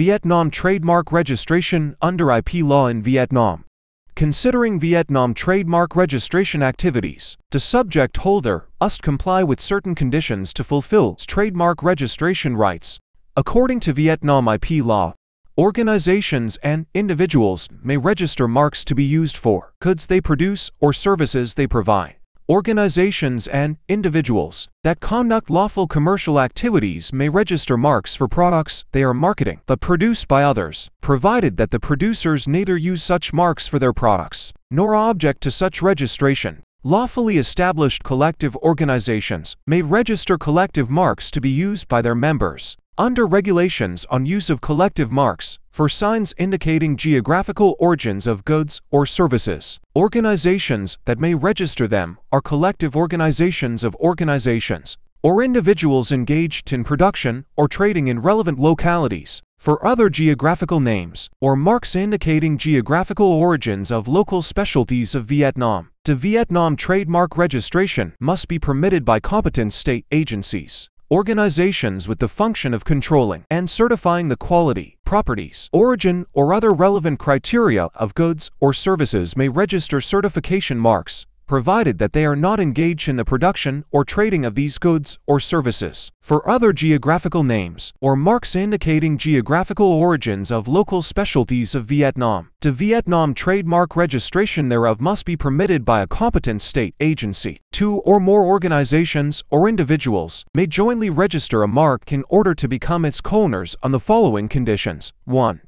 Vietnam trademark registration under IP law in Vietnam. Considering Vietnam trademark registration activities, the subject holder must comply with certain conditions to fulfill trademark registration rights. According to Vietnam IP law, organizations and individuals may register marks to be used for goods they produce or services they provide. Organizations and individuals that conduct lawful commercial activities may register marks for products they are marketing but produced by others, provided that the producers neither use such marks for their products nor object to such registration. Lawfully established collective organizations may register collective marks to be used by their members under regulations on use of collective marks for signs indicating geographical origins of goods or services. Organizations that may register them are collective organizations of organizations or individuals engaged in production or trading in relevant localities for other geographical names or marks indicating geographical origins of local specialties of Vietnam. The Vietnam trademark registration must be permitted by competent state agencies. Organizations with the function of controlling and certifying the quality, properties, origin, or other relevant criteria of goods or services may register certification marks provided that they are not engaged in the production or trading of these goods or services. For other geographical names, or marks indicating geographical origins of local specialties of Vietnam, the Vietnam trademark registration thereof must be permitted by a competent state agency. Two or more organizations or individuals may jointly register a mark in order to become its co-owners on the following conditions. 1.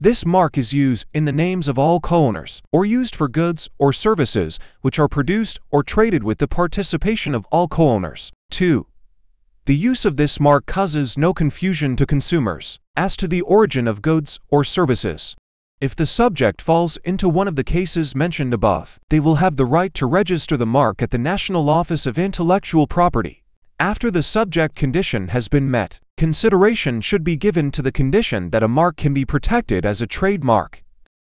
This mark is used in the names of all co-owners, or used for goods or services which are produced or traded with the participation of all co-owners. 2. The use of this mark causes no confusion to consumers as to the origin of goods or services. If the subject falls into one of the cases mentioned above, they will have the right to register the mark at the National Office of Intellectual Property after the subject condition has been met, consideration should be given to the condition that a mark can be protected as a trademark.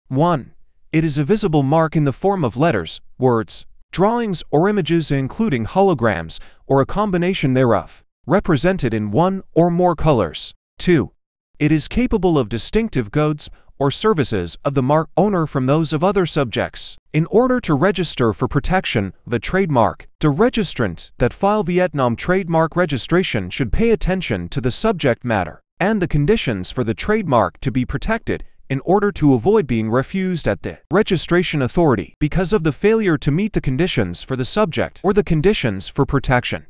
1. It is a visible mark in the form of letters, words, drawings or images including holograms or a combination thereof, represented in one or more colors. 2. It is capable of distinctive goods or services of the mark owner from those of other subjects. In order to register for protection of a trademark, the registrant that file Vietnam trademark registration should pay attention to the subject matter and the conditions for the trademark to be protected in order to avoid being refused at the registration authority because of the failure to meet the conditions for the subject or the conditions for protection.